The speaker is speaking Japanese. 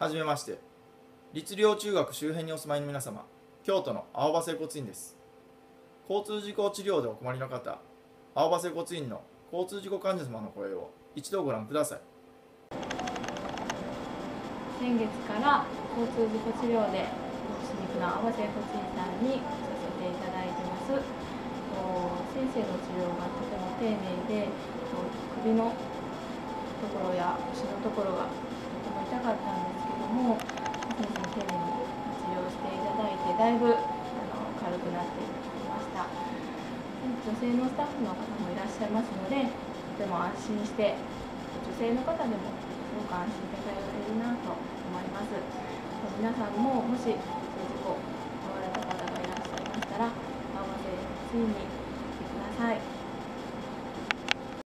はじめまして。律令中学周辺にお住まいの皆様。京都の青葉整骨院です。交通事故治療でお困りの方青葉整骨院の交通事故患者様の声を一度ご覧ください。先月から交通事故治療で私肉の合わせこちさんにさせていただいてます。先生の治療がとても丁寧で首のところや腰のところがとても痛かったんですけども先生に丁寧に治療していただいぶあの軽くなってきました。女性のスタッフの方もいらっしゃいますのでとても安心して女性の方でもすごく安心して通えるなと思います。皆さんももしそういう事故を遭われた方がいらっしゃいましたら合わせついに